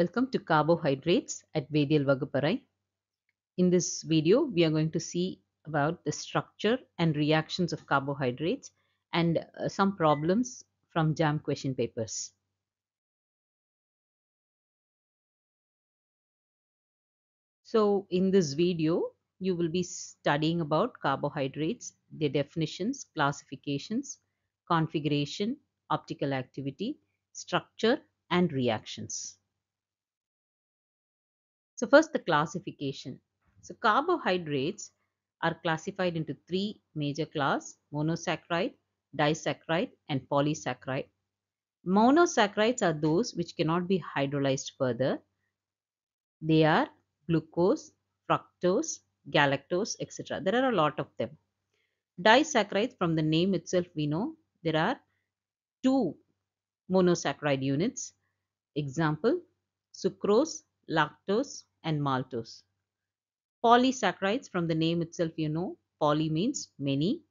Welcome to Carbohydrates at Vedial Vagaparai. In this video, we are going to see about the structure and reactions of carbohydrates and uh, some problems from JAM question papers. So in this video, you will be studying about carbohydrates, their definitions, classifications, configuration, optical activity, structure and reactions. So first the classification. So carbohydrates are classified into three major class, monosaccharide, disaccharide and polysaccharide. Monosaccharides are those which cannot be hydrolyzed further. They are glucose, fructose, galactose, etc. There are a lot of them. Disaccharides, from the name itself, we know there are two monosaccharide units. Example, sucrose, lactose, and maltose. Polysaccharides, from the name itself, you know, poly means many.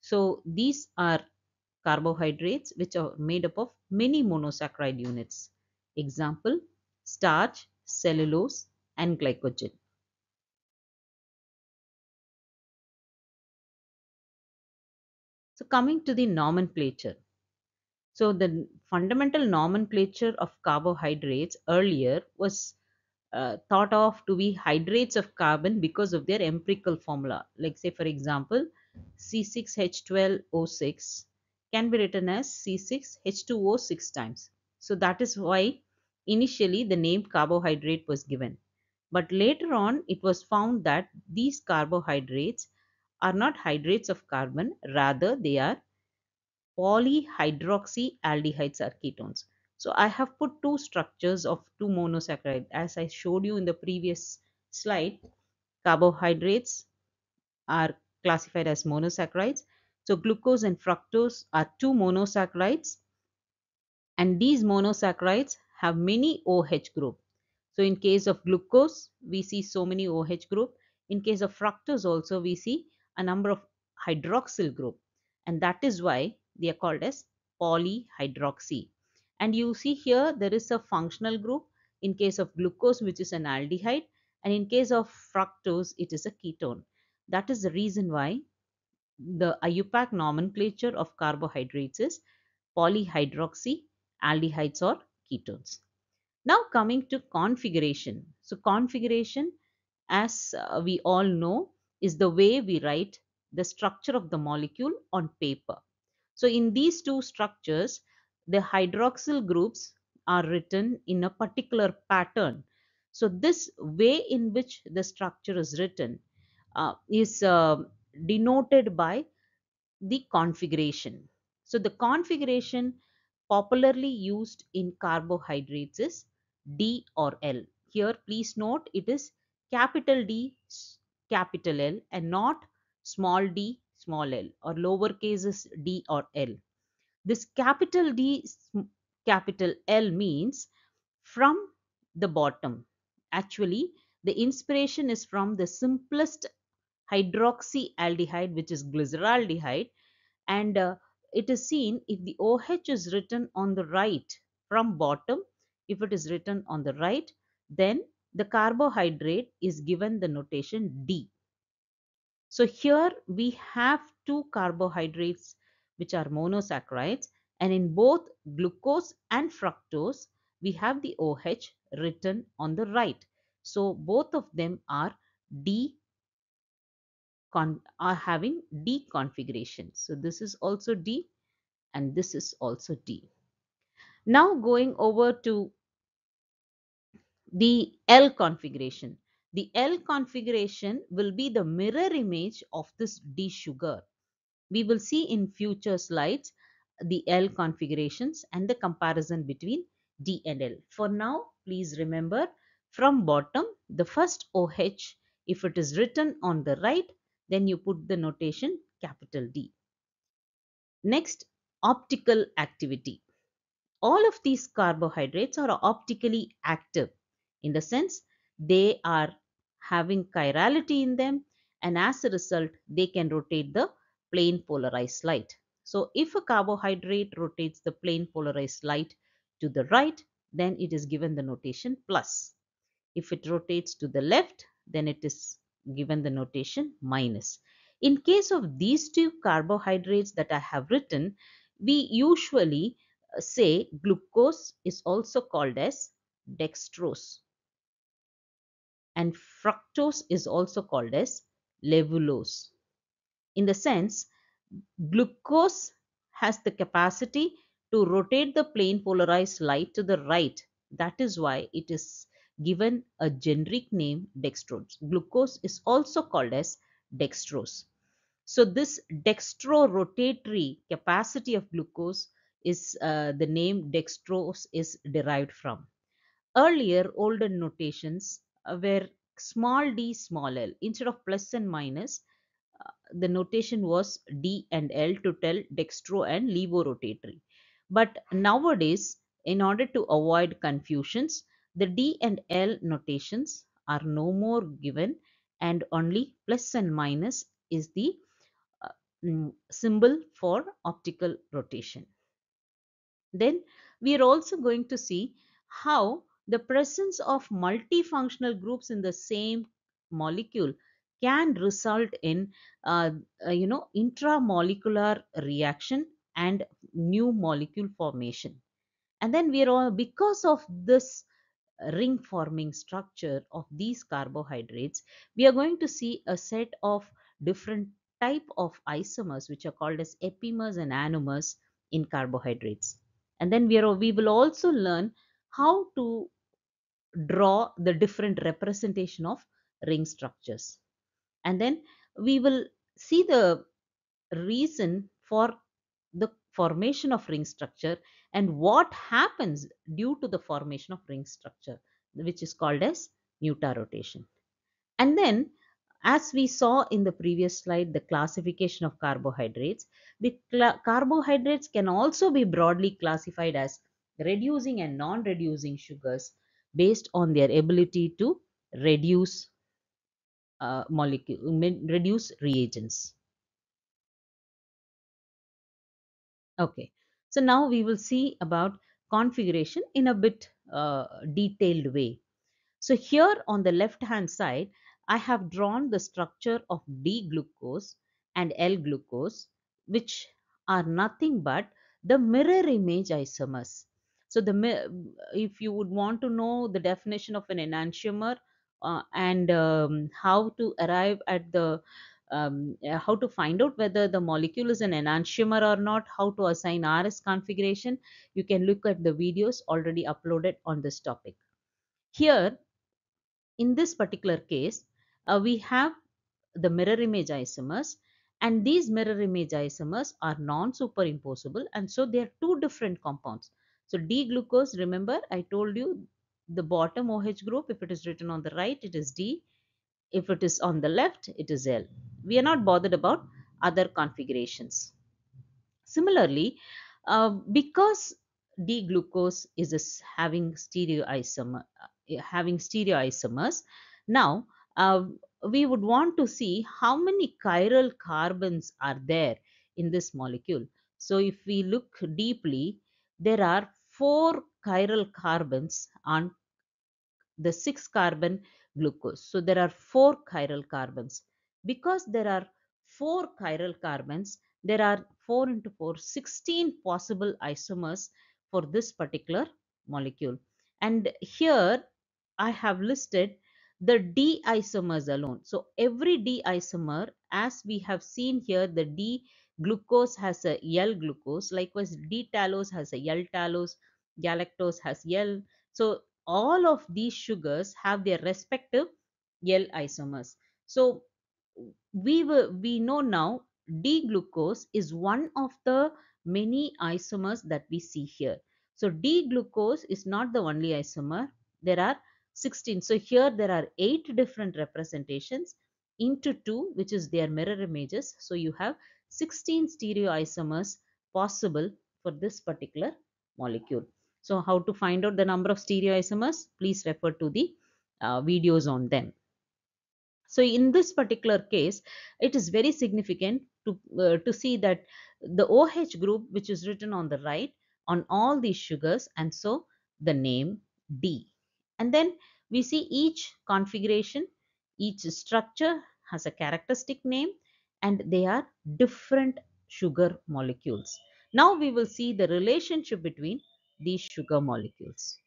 So these are carbohydrates which are made up of many monosaccharide units. Example, starch, cellulose, and glycogen. So coming to the nomenclature. So the fundamental nomenclature of carbohydrates earlier was uh, thought of to be hydrates of carbon because of their empirical formula. Like say for example, C6H12O6 can be written as C6H2O 6 times. So that is why initially the name carbohydrate was given. But later on it was found that these carbohydrates are not hydrates of carbon, rather they are polyhydroxyaldehydes or ketones. So I have put two structures of two monosaccharide as I showed you in the previous slide. Carbohydrates are classified as monosaccharides. So glucose and fructose are two monosaccharides and these monosaccharides have many OH group. So in case of glucose, we see so many OH group. In case of fructose also, we see a number of hydroxyl group. And that is why they are called as polyhydroxy. And you see here, there is a functional group in case of glucose, which is an aldehyde. And in case of fructose, it is a ketone. That is the reason why the IUPAC nomenclature of carbohydrates is polyhydroxy aldehydes or ketones. Now coming to configuration. So configuration as uh, we all know is the way we write the structure of the molecule on paper. So in these two structures, the hydroxyl groups are written in a particular pattern. So this way in which the structure is written uh, is uh, denoted by the configuration. So the configuration popularly used in carbohydrates is D or L. Here please note it is capital D capital L and not small d small l or lower cases d or L. This capital D capital L means from the bottom. Actually the inspiration is from the simplest hydroxyaldehyde which is glyceraldehyde and uh, it is seen if the OH is written on the right from bottom if it is written on the right then the carbohydrate is given the notation D. So here we have two carbohydrates which are monosaccharides and in both glucose and fructose we have the OH written on the right. So both of them are D are having D configuration. So this is also D and this is also D. Now going over to the L configuration. The L configuration will be the mirror image of this D sugar. We will see in future slides the L configurations and the comparison between D and L. For now, please remember from bottom, the first OH, if it is written on the right, then you put the notation capital D. Next, optical activity. All of these carbohydrates are optically active in the sense they are having chirality in them and as a result they can rotate the plane polarized light. So if a carbohydrate rotates the plane polarized light to the right then it is given the notation plus. If it rotates to the left, then it is given the notation minus. In case of these two carbohydrates that I have written, we usually uh, say glucose is also called as dextrose and fructose is also called as levulose. In the sense, glucose has the capacity to rotate the plane polarized light to the right. That is why it is given a generic name dextrose. Glucose is also called as dextrose. So this dextrorotatory capacity of glucose is uh, the name dextrose is derived from. Earlier older notations uh, were small d small l instead of plus and minus the notation was d and l to tell dextro and levorotatory but nowadays in order to avoid confusions the d and l notations are no more given and only plus and minus is the uh, mm, symbol for optical rotation. Then we are also going to see how the presence of multifunctional groups in the same molecule can result in uh, uh, you know intramolecular reaction and new molecule formation. And then we are all because of this ring forming structure of these carbohydrates we are going to see a set of different type of isomers which are called as epimers and anomers in carbohydrates. And then we are we will also learn how to draw the different representation of ring structures and then we will see the reason for the formation of ring structure and what happens due to the formation of ring structure which is called as mutarotation and then as we saw in the previous slide the classification of carbohydrates the carbohydrates can also be broadly classified as reducing and non-reducing sugars based on their ability to reduce uh, molecule reduce reagents. Okay. So now we will see about configuration in a bit uh, detailed way. So here on the left hand side i have drawn the structure of d glucose and l glucose which are nothing but the mirror image isomers. So the if you would want to know the definition of an enantiomer uh, and um, how to arrive at the um, uh, how to find out whether the molecule is an enantiomer or not, how to assign RS configuration, you can look at the videos already uploaded on this topic. Here, in this particular case, uh, we have the mirror image isomers and these mirror image isomers are non-superimposable and so they are two different compounds. So D-glucose, remember I told you the bottom OH group, if it is written on the right, it is D. If it is on the left, it is L. We are not bothered about other configurations. Similarly, uh, because D-glucose is a, having stereoisomer, uh, having stereoisomers, now uh, we would want to see how many chiral carbons are there in this molecule. So if we look deeply, there are four chiral carbons on the six carbon glucose. So there are four chiral carbons. Because there are four chiral carbons, there are 4 into 4, 16 possible isomers for this particular molecule. And here I have listed the D isomers alone. So every D isomer, as we have seen here, the D glucose has a L glucose, likewise D talose has a L talose, galactose has L. So all of these sugars have their respective L isomers. So we will, we know now D-glucose is one of the many isomers that we see here. So D-glucose is not the only isomer. There are 16. So here there are 8 different representations into 2 which is their mirror images. So you have 16 stereoisomers possible for this particular molecule. So how to find out the number of stereoisomers? Please refer to the uh, videos on them. So in this particular case, it is very significant to, uh, to see that the OH group, which is written on the right, on all these sugars, and so the name D. And then we see each configuration, each structure has a characteristic name and they are different sugar molecules. Now we will see the relationship between these sugar molecules.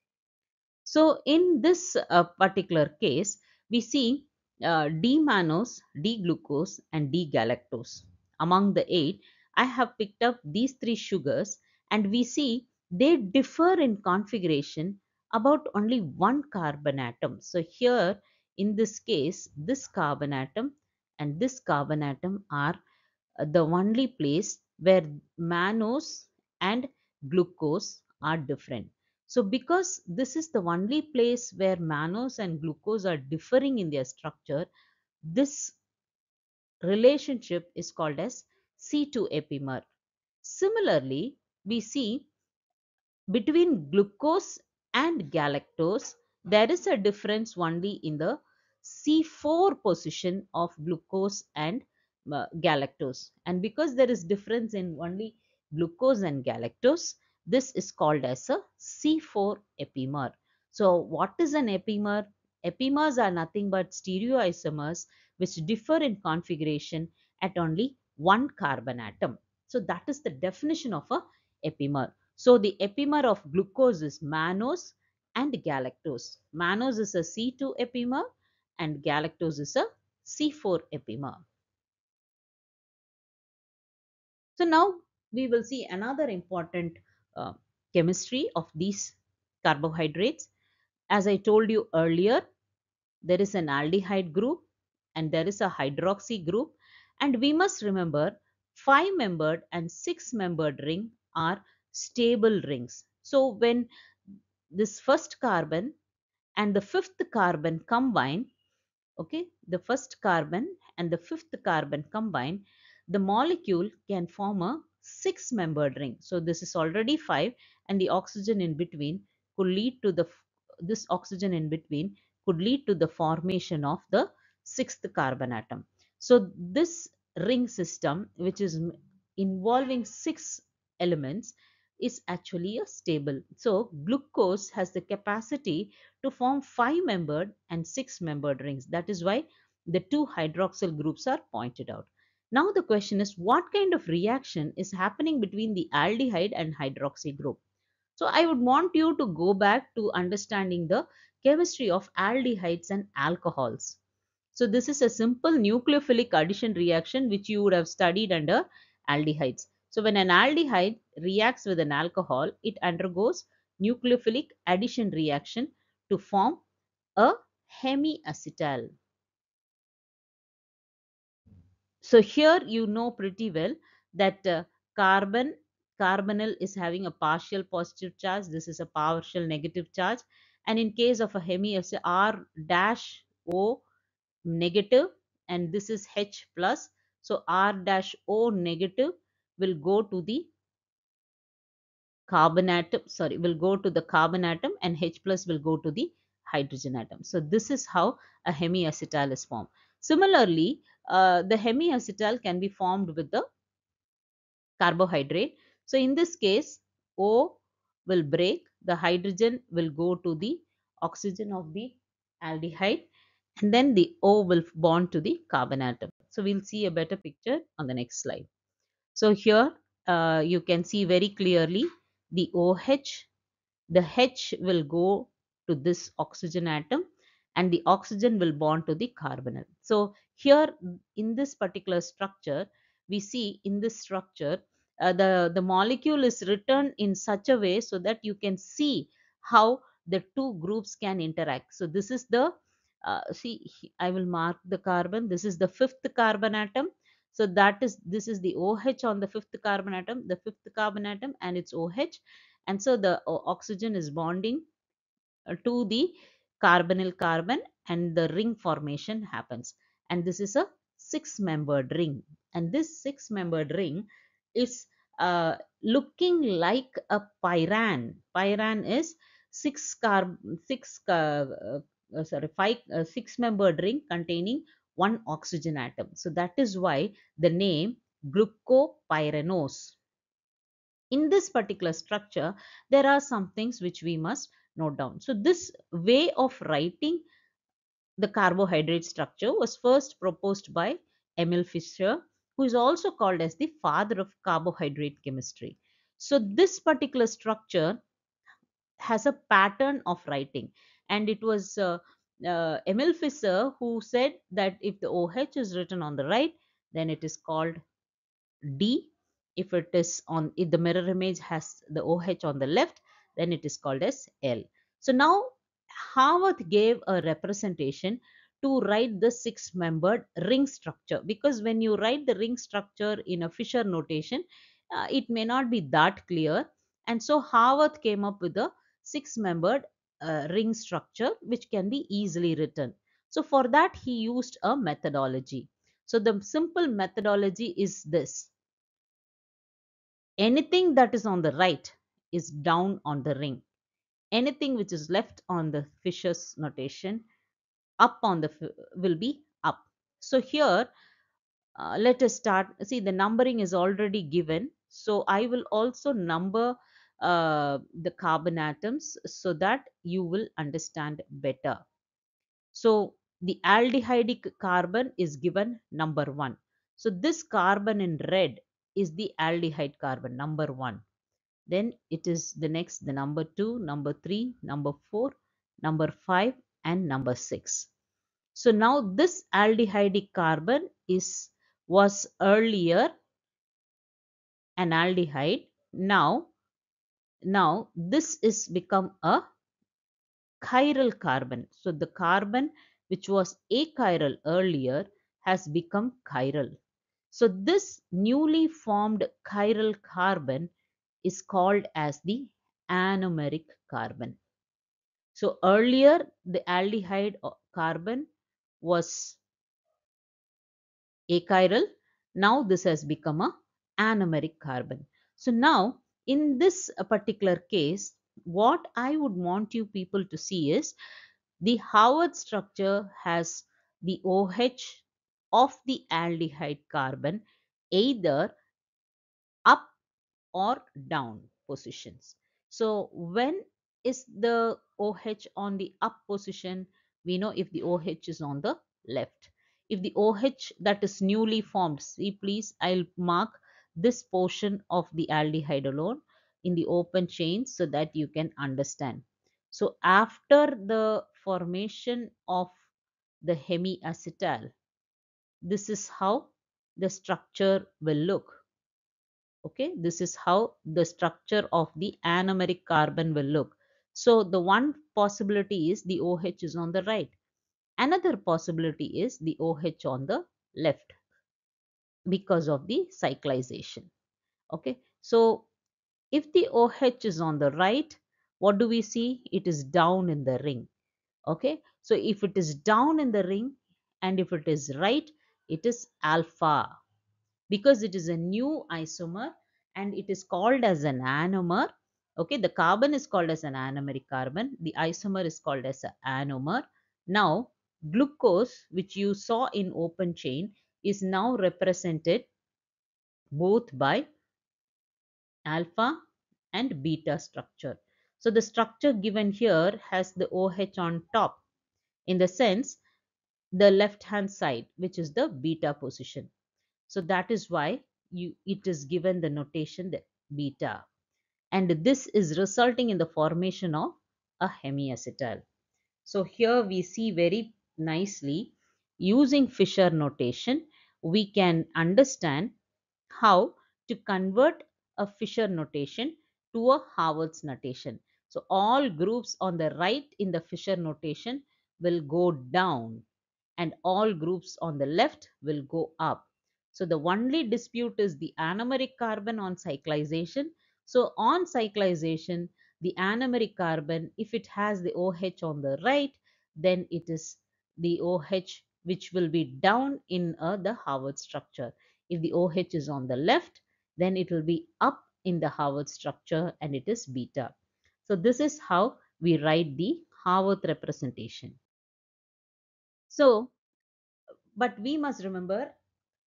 So in this uh, particular case, we see uh, D-mannose, D-glucose and D-galactose. Among the eight, I have picked up these three sugars and we see they differ in configuration about only one carbon atom. So here in this case, this carbon atom and this carbon atom are uh, the only place where mannose and glucose are different. So because this is the only place where mannose and glucose are differing in their structure, this relationship is called as C2 epimer. Similarly, we see between glucose and galactose, there is a difference only in the C4 position of glucose and uh, galactose. And because there is difference in only glucose and galactose, this is called as a C4 epimer. So what is an epimer? Epimers are nothing but stereoisomers which differ in configuration at only one carbon atom. So that is the definition of a epimer. So the epimer of glucose is mannose and galactose. Mannose is a C2 epimer and galactose is a C4 epimer. So now we will see another important uh, chemistry of these carbohydrates. As I told you earlier, there is an aldehyde group and there is a hydroxy group and we must remember five membered and six membered ring are stable rings. So when this first carbon and the fifth carbon combine, okay, the first carbon and the fifth carbon combine, the molecule can form a six membered ring. So this is already five and the oxygen in between could lead to the, this oxygen in between could lead to the formation of the sixth carbon atom. So this ring system, which is involving six elements, is actually a stable. So glucose has the capacity to form five membered and six membered rings. That is why the two hydroxyl groups are pointed out. Now the question is what kind of reaction is happening between the aldehyde and hydroxy group? So I would want you to go back to understanding the chemistry of aldehydes and alcohols. So this is a simple nucleophilic addition reaction which you would have studied under aldehydes. So when an aldehyde reacts with an alcohol, it undergoes nucleophilic addition reaction to form a hemiacetal. So here you know pretty well that uh, carbon carbonyl is having a partial positive charge. This is a partial negative charge. And in case of a hemiacetal, R dash O negative and this is H plus. So R dash O negative will go to the carbon atom, sorry, will go to the carbon atom and H plus will go to the hydrogen atom. So this is how a hemiacetal is formed. Similarly, uh, the hemiacetal can be formed with the carbohydrate. So in this case, O will break, the hydrogen will go to the oxygen of the aldehyde and then the O will bond to the carbon atom. So we'll see a better picture on the next slide. So here uh, you can see very clearly the OH, the H will go to this oxygen atom and the oxygen will bond to the carbonyl. So here in this particular structure, we see in this structure, uh, the, the molecule is written in such a way so that you can see how the two groups can interact. So this is the, uh, see, I will mark the carbon. This is the fifth carbon atom. So that is, this is the OH on the fifth carbon atom, the fifth carbon atom and its OH. And so the oxygen is bonding uh, to the carbonyl carbon and the ring formation happens. And this is a six membered ring. And this six membered ring is uh, looking like a pyran. Pyran is six carb six uh, uh, sorry five uh, six membered ring containing one oxygen atom. So that is why the name glucopyranose. In this particular structure, there are some things which we must note down. So this way of writing the carbohydrate structure was first proposed by Emil Fischer, who is also called as the father of carbohydrate chemistry. So this particular structure has a pattern of writing and it was uh, uh, Emil Fischer who said that if the OH is written on the right, then it is called D. If it is on, if the mirror image has the OH on the left, then it is called as L. So now Haworth gave a representation to write the six membered ring structure because when you write the ring structure in a Fischer notation, uh, it may not be that clear. And so Haworth came up with a six membered uh, ring structure which can be easily written. So for that he used a methodology. So the simple methodology is this. Anything that is on the right is down on the ring. Anything which is left on the Fischer's notation up on the will be up. So here uh, let us start. See the numbering is already given. So I will also number uh, the carbon atoms so that you will understand better. So the aldehydic carbon is given number 1. So this carbon in red is the aldehyde carbon number 1. Then it is the next the number 2, number 3, number 4, number 5 and number 6. So now this aldehydic carbon is was earlier an aldehyde. Now now this is become a chiral carbon. So the carbon which was achiral earlier has become chiral. So this newly formed chiral carbon is called as the anomeric carbon. So earlier the aldehyde uh, carbon was achiral. Now this has become a anomeric carbon. So now in this uh, particular case, what I would want you people to see is the Haworth structure has the OH of the aldehyde carbon either up or down positions. So when is the OH on the up position? We know if the OH is on the left. If the OH that is newly formed, see please, I'll mark this portion of the aldehyde alone in the open chain so that you can understand. So after the formation of the hemiacetal, this is how the structure will look. Okay, this is how the structure of the anomeric carbon will look. So the one possibility is the OH is on the right. Another possibility is the OH on the left because of the cyclization. Okay, so if the OH is on the right, what do we see? It is down in the ring. Okay, so if it is down in the ring and if it is right, it is alpha because it is a new isomer and it is called as an anomer. Okay, the carbon is called as an anomeric carbon. The isomer is called as an anomer. Now, glucose, which you saw in open chain, is now represented both by alpha and beta structure. So the structure given here has the OH on top in the sense the left hand side which is the beta position. So that is why you it is given the notation that beta and this is resulting in the formation of a hemiacetal. So here we see very nicely using Fischer notation we can understand how to convert a Fischer notation to a Haworth's notation. So all groups on the right in the Fischer notation will go down and all groups on the left will go up. So the only dispute is the anomeric carbon on cyclization. So on cyclization, the anomeric carbon, if it has the OH on the right, then it is the OH which will be down in uh, the Haworth structure. If the OH is on the left, then it will be up in the Haworth structure and it is beta. So this is how we write the Haworth representation. So, but we must remember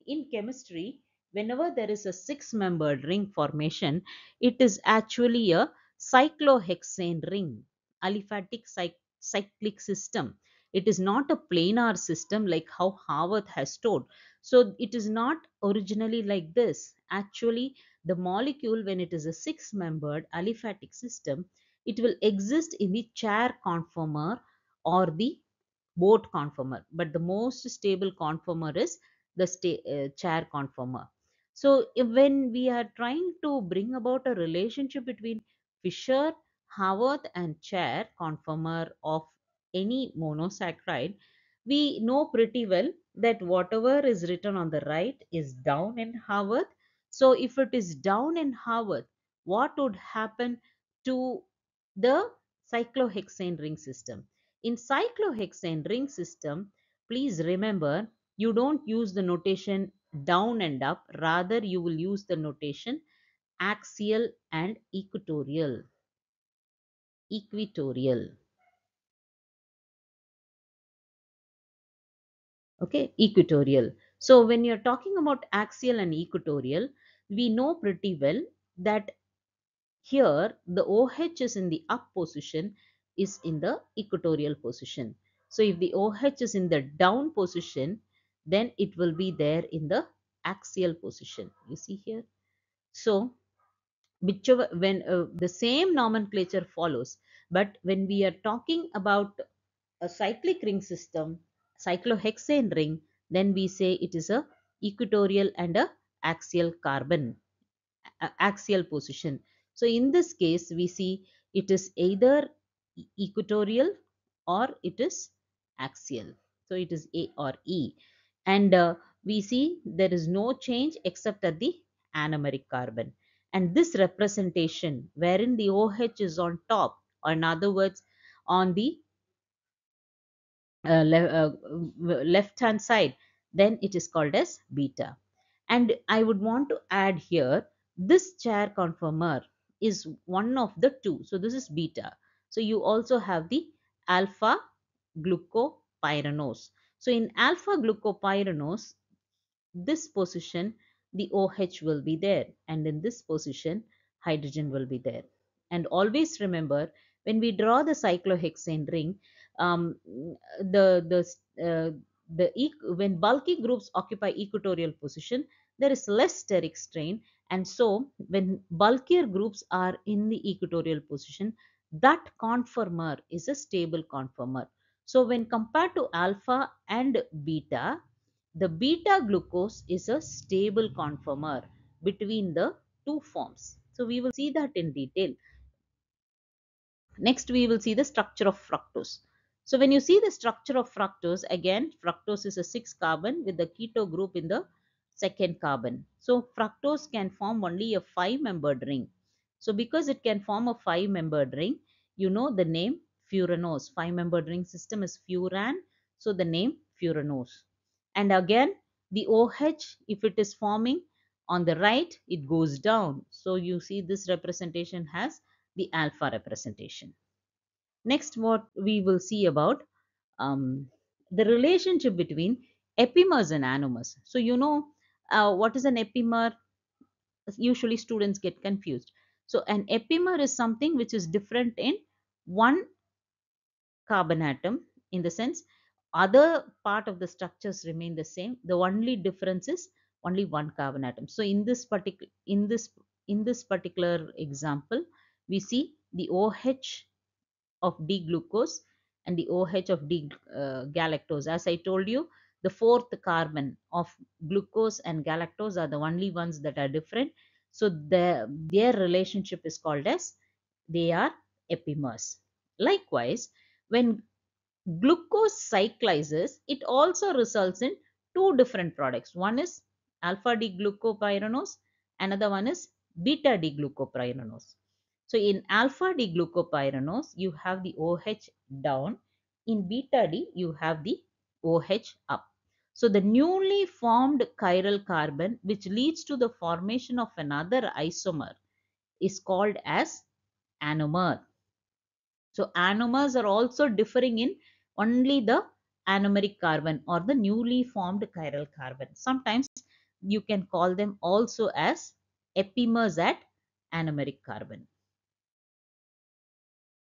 in chemistry, whenever there is a six membered ring formation, it is actually a cyclohexane ring, aliphatic cy- cyclic system. It is not a planar system like how Haworth has told. So it is not originally like this. Actually, the molecule, when it is a six membered aliphatic system, it will exist in the chair conformer or the boat conformer. But the most stable conformer is the uh, chair conformer. So when we are trying to bring about a relationship between Fischer, Haworth and chair conformer of any monosaccharide, we know pretty well that whatever is written on the right is down in Haworth. So if it is down in Haworth, what would happen to the cyclohexane ring system? In cyclohexane ring system, please remember you don't use the notation down and up, rather you will use the notation axial and equatorial. Equatorial. Okay, equatorial. So when you're talking about axial and equatorial, we know pretty well that here the OH is in the up position is in the equatorial position. So if the OH is in the down position, then it will be there in the axial position. You see here. So whichever when uh, the same nomenclature follows, but when we are talking about a cyclic ring system, cyclohexane ring, then we say it is a equatorial and a axial carbon axial position. So in this case, we see it is either equatorial or it is axial. So it is A or E. And uh, we see there is no change except at the anomeric carbon. And this representation wherein the OH is on top, or in other words, on the uh, le uh, left hand side, then it is called as beta. And I would want to add here, this chair conformer is one of the two. So this is beta. So you also have the alpha glucopyranose. So in alpha glucopyranose, this position, the OH will be there. And in this position, hydrogen will be there. And always remember, when we draw the cyclohexane ring, um, the, the, uh, the when bulky groups occupy equatorial position, there is less steric strain. And so when bulkier groups are in the equatorial position, that conformer is a stable conformer. So when compared to alpha and beta, the beta glucose is a stable conformer between the two forms. So we will see that in detail. Next, we will see the structure of fructose. So when you see the structure of fructose, again, fructose is a 6 carbon with the keto group in the second carbon. So fructose can form only a 5 membered ring. So because it can form a 5 membered ring, you know the name furanose. 5 membered ring system is furan. So the name furanose. And again, the OH, if it is forming on the right, it goes down. So you see this representation has the alpha representation. Next, what we will see about um, the relationship between epimers and anomers. So you know uh, what is an epimer? Usually students get confused. So an epimer is something which is different in one carbon atom in the sense other part of the structures remain the same. The only difference is only one carbon atom. So in this particular in this in this particular example, we see the OH of D-glucose and the OH of D-galactose. Uh, As I told you, the fourth carbon of glucose and galactose are the only ones that are different. So the, their relationship is called as they are epimers. Likewise, when glucose cyclizes, it also results in two different products. One is alpha D-glucopyranose, another one is beta D-glucopyranose. So in alpha D glucopyranose, you have the OH down. In beta D, you have the OH up. So the newly formed chiral carbon, which leads to the formation of another isomer, is called as anomer. So anomers are also differing in only the anomeric carbon or the newly formed chiral carbon. Sometimes you can call them also as epimers at anomeric carbon.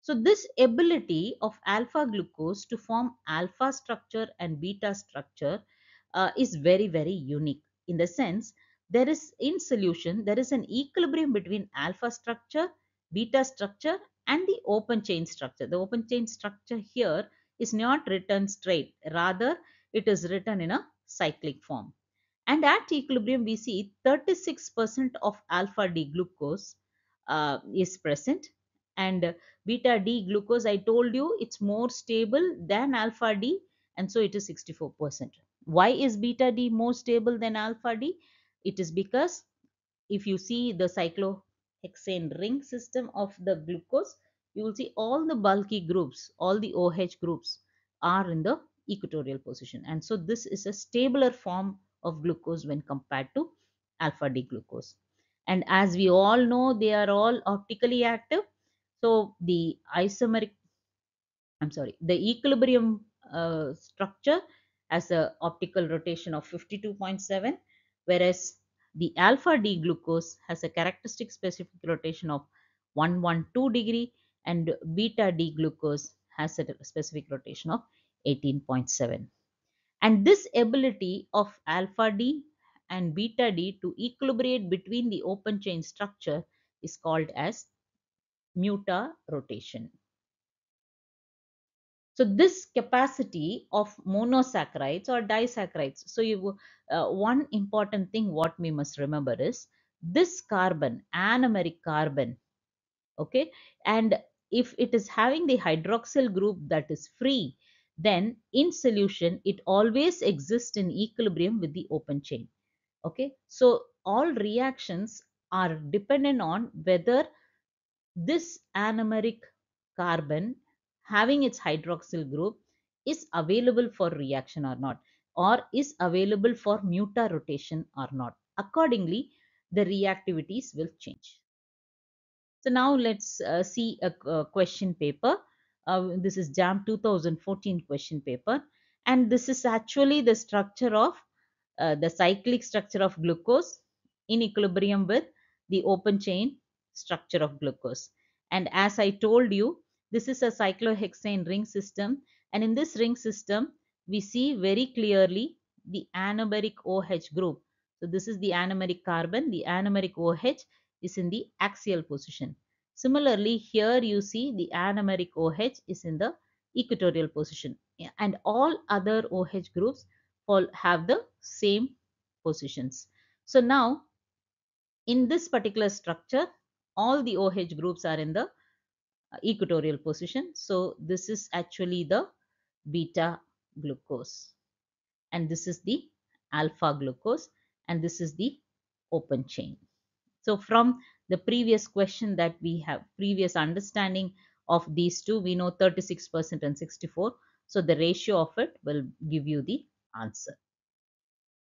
So this ability of alpha glucose to form alpha structure and beta structure uh, is very, very unique in the sense there is in solution, there is an equilibrium between alpha structure, beta structure and the open chain structure. The open chain structure here is not written straight. Rather, it is written in a cyclic form. And at equilibrium, we see 36% of alpha D glucose uh, is present and beta D glucose, I told you it's more stable than alpha D and so it is 64%. Why is beta D more stable than alpha D? It is because if you see the cyclohexane ring system of the glucose, you will see all the bulky groups, all the OH groups are in the equatorial position. And so this is a stabler form of glucose when compared to alpha D glucose. And as we all know, they are all optically active. So the isomeric, I'm sorry, the equilibrium uh, structure has a optical rotation of 52.7, whereas the alpha D glucose has a characteristic specific rotation of 112 degree and beta D glucose has a specific rotation of 18.7. And this ability of alpha D and beta D to equilibrate between the open chain structure is called as muta rotation. So this capacity of monosaccharides or disaccharides. So you, uh, one important thing what we must remember is this carbon, anomeric carbon, okay, and if it is having the hydroxyl group that is free, then in solution it always exists in equilibrium with the open chain. Okay, so all reactions are dependent on whether this anomeric carbon having its hydroxyl group is available for reaction or not or is available for muta rotation or not. Accordingly, the reactivities will change. So now let's uh, see a, a, question paper. Uh, this is JAM 2014 question paper and this is actually the structure of uh, the cyclic structure of glucose in equilibrium with the open chain structure of glucose. And as I told you, this is a cyclohexane ring system. And in this ring system, we see very clearly the anomeric OH group. So this is the anomeric carbon. The anomeric OH is in the axial position. Similarly, here you see the anomeric OH is in the equatorial position. And all other OH groups all have the same positions. So now, in this particular structure, all the OH groups are in the uh, equatorial position. So this is actually the beta glucose and this is the alpha glucose and this is the open chain. So from the previous question that we have previous understanding of these two we know 36% and 64 so the ratio of it will give you the answer.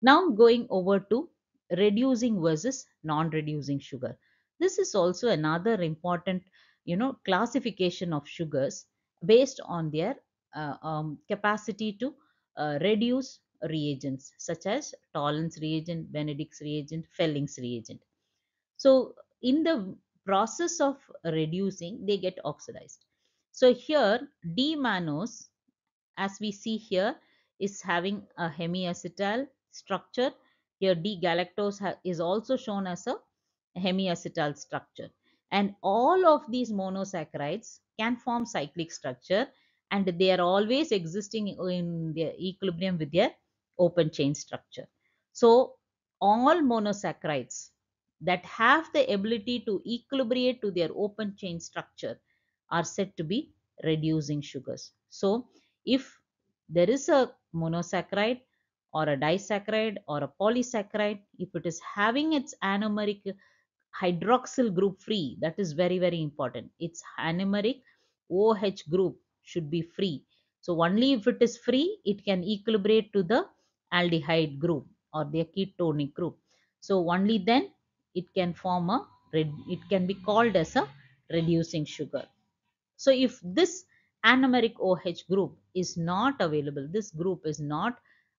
Now going over to reducing versus non-reducing sugar. This is also another important you know classification of sugars based on their uh, um, capacity to uh, reduce reagents such as Tollens reagent, Benedict's reagent, Fehling's reagent. So in the process of reducing, they get oxidized. So here D-mannose, as we see here, is having a hemiacetal structure. Here D-galactose is also shown as a hemiacetal structure and all of these monosaccharides can form cyclic structure and they are always existing in the equilibrium with their open chain structure. So all monosaccharides that have the ability to equilibrate to their open chain structure are said to be reducing sugars. So if there is a monosaccharide or a disaccharide or a polysaccharide, if it is having its anomeric hydroxyl group free that is very very important. Its anomeric OH group should be free. So only if it is free it can equilibrate to the aldehyde group or the ketonic group. So only then it can form a it can be called as a reducing sugar. So if this anomeric OH group is not available this group is not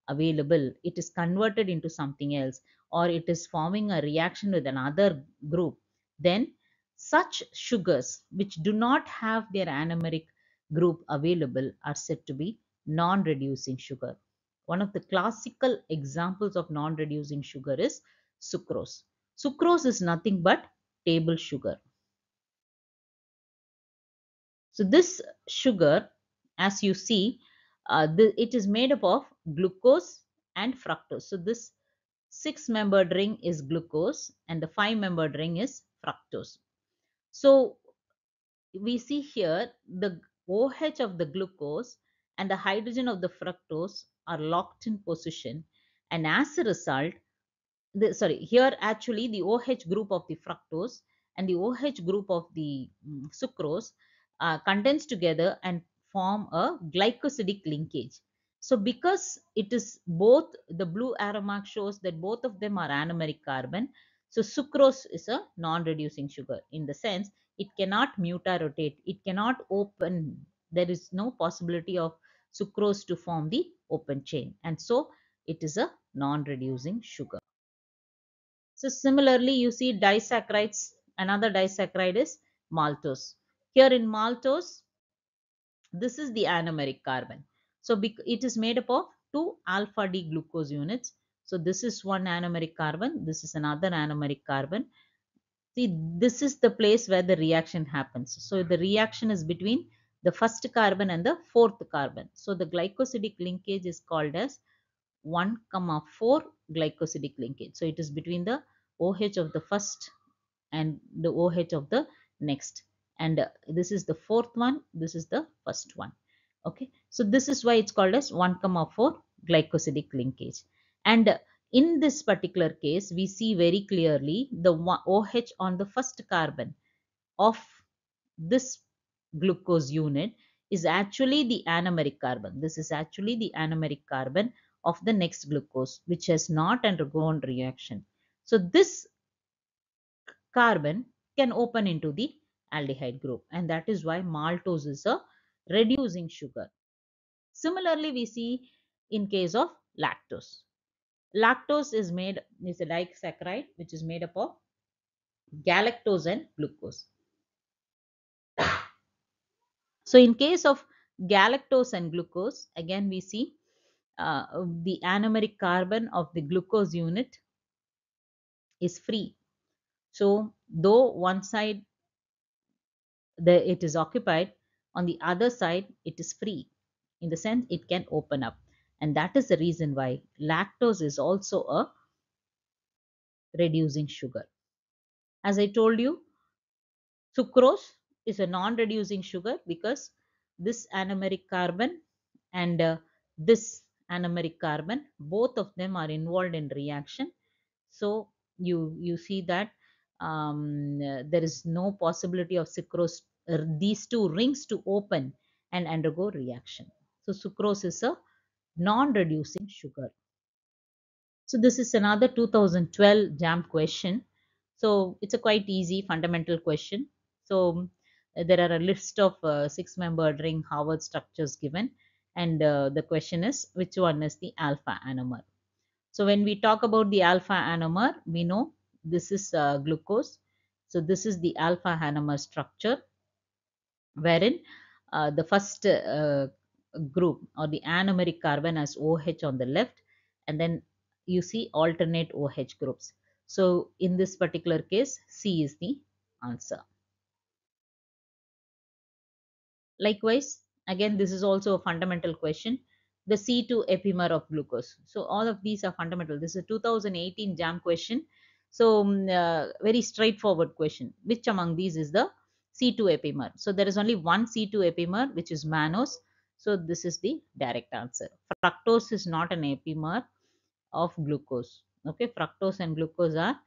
available, it is converted into something else, or it is forming a reaction with another group, then such sugars which do not have their anomeric group available are said to be non-reducing sugar. One of the classical examples of non-reducing sugar is sucrose. Sucrose is nothing but table sugar. So this sugar, as you see, uh, the, it is made up of glucose and fructose. So this six-membered ring is glucose and the five-membered ring is fructose. So we see here the OH of the glucose and the hydrogen of the fructose are locked in position and as a result, the, sorry, here actually the OH group of the fructose and the OH group of the um, sucrose uh, condense together and form a glycosidic linkage. So because it is both the blue arrow mark shows that both of them are anomeric carbon. So sucrose is a non-reducing sugar in the sense it cannot mutarotate. It cannot open. There is no possibility of sucrose to form the open chain. And so it is a non-reducing sugar. So similarly, you see disaccharides. Another disaccharide is maltose. Here in maltose, this is the anomeric carbon. So it is made up of two alpha D glucose units. So this is one anomeric carbon. This is another anomeric carbon. See, this is the place where the reaction happens. So the reaction is between the first carbon and the fourth carbon. So the glycosidic linkage is called as 1 comma 4 glycosidic linkage. So it is between the OH of the first and the OH of the next. And uh, this is the fourth one. This is the first one. Okay. So this is why it's called as 1 comma 4 glycosidic linkage. And in this particular case, we see very clearly the OH on the first carbon of this glucose unit is actually the anomeric carbon. This is actually the anomeric carbon of the next glucose which has not undergone reaction. So this carbon can open into the aldehyde group and that is why maltose is a reducing sugar. Similarly, we see in case of lactose. Lactose is made is a disaccharide which is made up of galactose and glucose. So in case of galactose and glucose, again we see uh, the anomeric carbon of the glucose unit is free. So though one side the, it is occupied, on the other side it is free. In the sense it can open up. And that is the reason why lactose is also a reducing sugar. As I told you, sucrose is a non-reducing sugar because this anomeric carbon and uh, this anomeric carbon both of them are involved in reaction so you you see that um, there is no possibility of sucrose these two rings to open and undergo reaction. So sucrose is a non-reducing sugar. So this is another 2012 JAM question. So it's a quite easy fundamental question. So there are a list of uh, six membered ring Haworth structures given. And uh, the question is which one is the alpha anomer. So when we talk about the alpha anomer, we know this is uh, glucose. So this is the alpha anomer structure wherein uh, the first uh, group or the anomeric carbon has OH on the left and then you see alternate OH groups. So in this particular case, C is the answer. Likewise, again, this is also a fundamental question. The C2 epimer of glucose. So all of these are fundamental. This is a 2018 JAM question. So um, uh, very straightforward question. Which among these is the C2 epimer? So there is only one C2 epimer, which is mannose. So this is the direct answer. Fructose is not an epimer of glucose. Okay, fructose and glucose are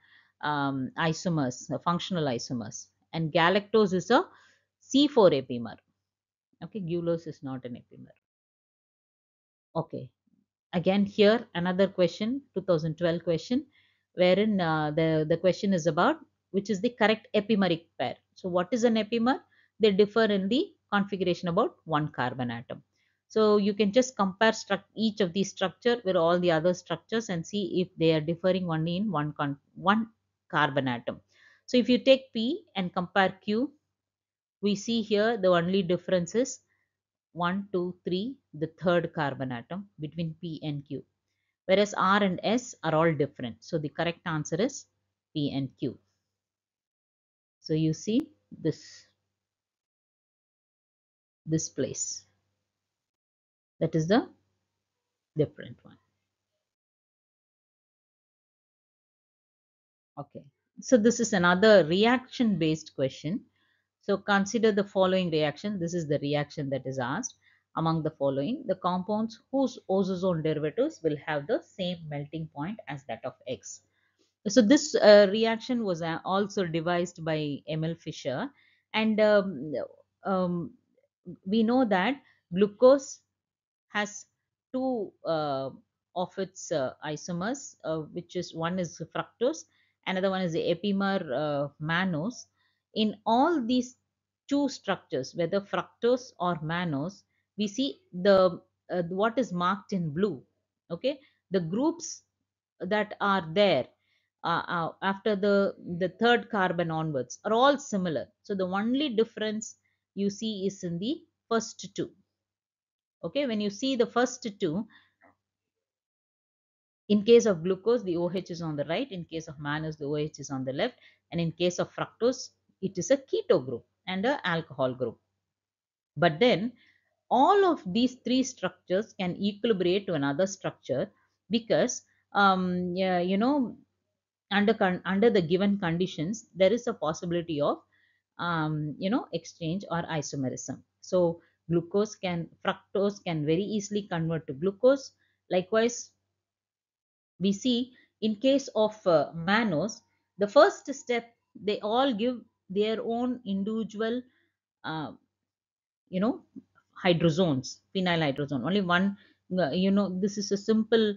um, isomers, functional isomers. And galactose is a C4 epimer. Okay, gulose is not an epimer. Okay, again here another question, 2012 question, wherein uh, the, the question is about which is the correct epimeric pair. So what is an epimer? They differ in the configuration about one carbon atom. So you can just compare each of these structure with all the other structures and see if they are differing only in one, one carbon atom. So if you take P and compare Q, we see here the only difference is 1, 2, 3, the third carbon atom between P and Q. Whereas R and S are all different. So the correct answer is P and Q. So you see this, this place. That is the different one. Okay. So this is another reaction based question. So consider the following reaction. This is the reaction that is asked. Among the following, the compounds whose osazone derivatives will have the same melting point as that of X. So this uh, reaction was uh, also devised by Emil Fischer and um, um, we know that glucose has two uh, of its uh, isomers, uh, which is one is fructose, another one is the epimer uh, mannose. In all these two structures, whether fructose or mannose, we see the what is marked in blue. Okay, the groups that are there uh, uh, after the the third carbon onwards are all similar. So the only difference you see is in the first two okay when you see the first two in case of glucose the OH is on the right in case of mannose the OH is on the left and in case of fructose it is a keto group and a alcohol group but then all of these three structures can equilibrate to another structure because um, yeah, you know under under the given conditions there is a possibility of um, you know exchange or isomerism. So glucose can fructose can very easily convert to glucose. Likewise we see in case of uh, mannose the first step they all give their own individual uh, you know hydrazones phenyl hydrazone. Only one uh, you know this is a simple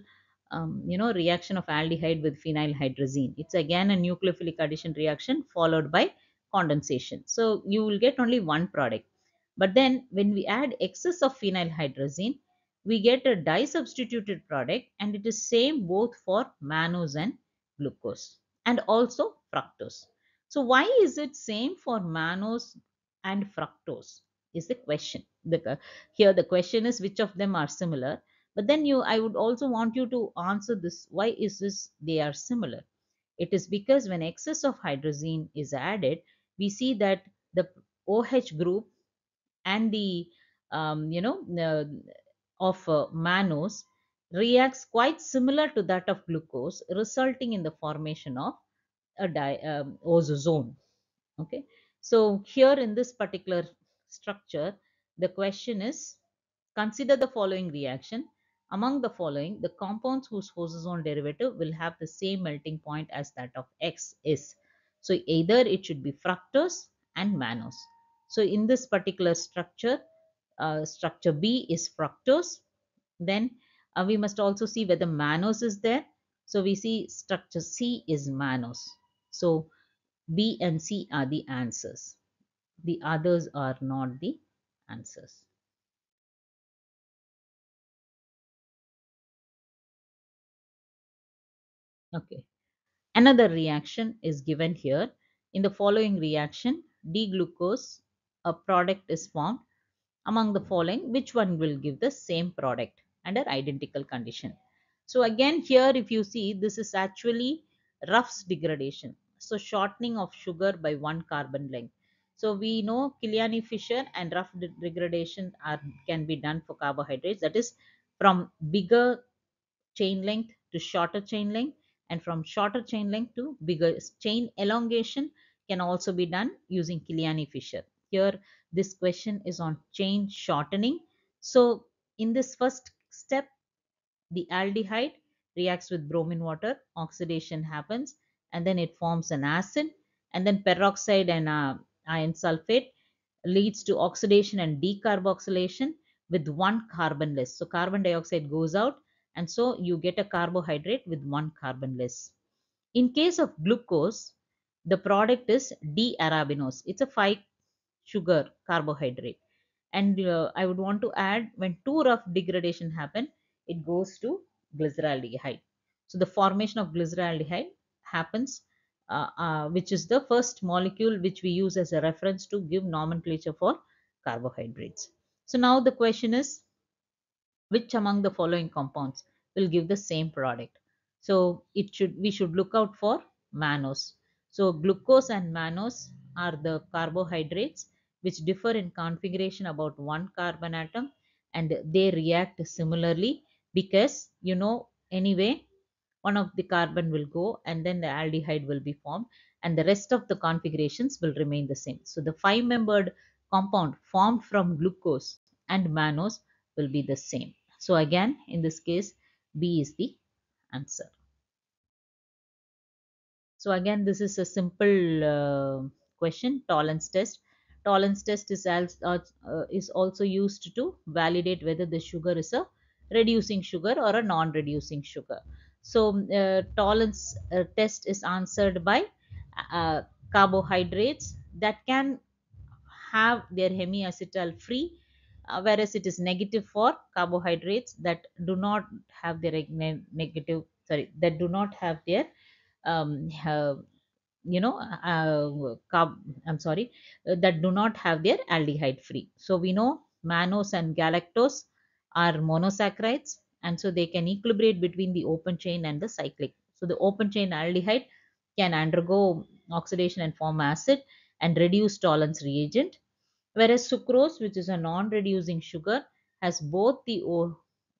um, you know reaction of aldehyde with phenyl hydrazine it's again a nucleophilic addition reaction followed by condensation so you will get only one product but then when we add excess of phenylhydrazine, we get a disubstituted product and it is same both for mannose and glucose and also fructose. So why is it same for mannose and fructose is the question. The, here the question is which of them are similar. But then you, I would also want you to answer this. Why is this they are similar? It is because when excess of hydrazine is added, we see that the OH group and the um, you know uh, of uh, mannose reacts quite similar to that of glucose resulting in the formation of a di um, osazone okay so here in this particular structure the question is consider the following reaction among the following the compounds whose osazone derivative will have the same melting point as that of x is so either it should be fructose and mannose so in this particular structure, uh, structure B is fructose. Then uh, we must also see whether mannose is there. So we see structure C is mannose. So B and C are the answers. The others are not the answers. Okay. Another reaction is given here. In the following reaction, D-glucose a product is formed. Among the following which one will give the same product under identical condition? So again here if you see this is actually Ruff's degradation. So shortening of sugar by one carbon length. So we know Kiliani Fischer and Ruff degradation are can be done for carbohydrates. That is from bigger chain length to shorter chain length and from shorter chain length to bigger chain elongation can also be done using Kiliani Fischer here this question is on chain shortening. So in this first step, the aldehyde reacts with bromine water, oxidation happens, and then it forms an acid, and then peroxide and uh, iron sulfate leads to oxidation and decarboxylation with one carbon less. So carbon dioxide goes out, and so you get a carbohydrate with one carbon less. In case of glucose, the product is D-arabinose. It's a 5 sugar carbohydrate and uh, I would want to add when two Ruff degradation happen, it goes to glyceraldehyde. So the formation of glyceraldehyde happens, uh, uh, which is the first molecule which we use as a reference to give nomenclature for carbohydrates. So now the question is, which among the following compounds will give the same product? So it should we should look out for mannose. So glucose and mannose are the carbohydrates which differ in configuration about one carbon atom and they react similarly because you know anyway one of the carbon will go and then the aldehyde will be formed and the rest of the configurations will remain the same. So the five membered compound formed from glucose and mannose will be the same. So again in this case B is the answer. So again this is a simple uh, question Tollens test. Tollens test is, uh, uh, is also used to validate whether the sugar is a reducing sugar or a non-reducing sugar. So uh, Tollens uh, test is answered by uh, carbohydrates that can have their hemiacetal free uh, whereas it is negative for carbohydrates that do not have their ne negative sorry that do not have their um, you know uh, carb, i'm sorry uh, that do not have their aldehyde free. So we know mannose and galactose are monosaccharides and so they can equilibrate between the open chain and the cyclic. So the open chain aldehyde can undergo oxidation and form acid and reduce Tollens reagent whereas sucrose which is a non-reducing sugar has both the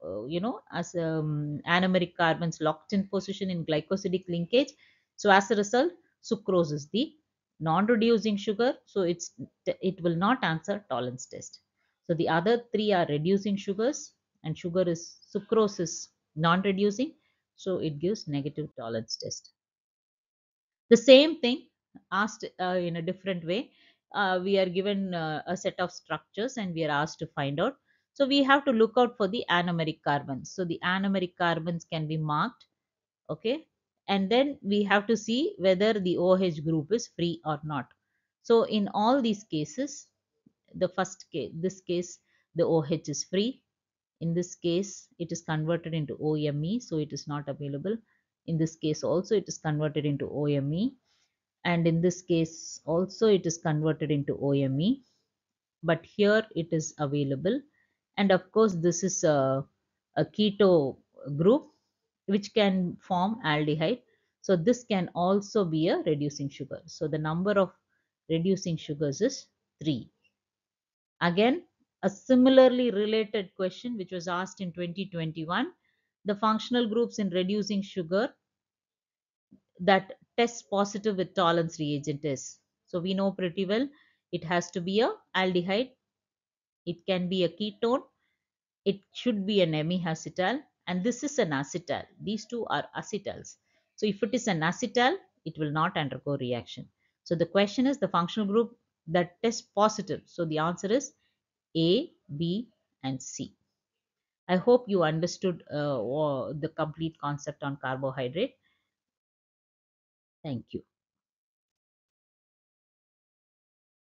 uh, you know as um, anomeric carbons locked in position in glycosidic linkage. So as a result sucrose is the non-reducing sugar. So it's it will not answer Tollens test. So the other three are reducing sugars and sugar is sucrose is non-reducing. So it gives negative Tollens test. The same thing asked uh, in a different way uh, we are given uh, a set of structures and we are asked to find out so we have to look out for the anomeric carbons so the anomeric carbons can be marked okay and then we have to see whether the OH group is free or not. So in all these cases, the first case, this case, the OH is free. In this case, it is converted into OMe, so it is not available. In this case also, it is converted into OMe. And in this case also, it is converted into OMe. But here it is available. And of course, this is a, a keto group which can form aldehyde. So this can also be a reducing sugar. So the number of reducing sugars is 3. Again, a similarly related question which was asked in 2021. The functional groups in reducing sugar that test positive with Tollens reagent is. So we know pretty well it has to be a aldehyde. It can be a ketone. It should be an hemiacetal and this is an acetal. These two are acetals. So if it is an acetal, it will not undergo reaction. So the question is the functional group that tests positive. So the answer is A, B and C. I hope you understood uh, the complete concept on carbohydrate. Thank you.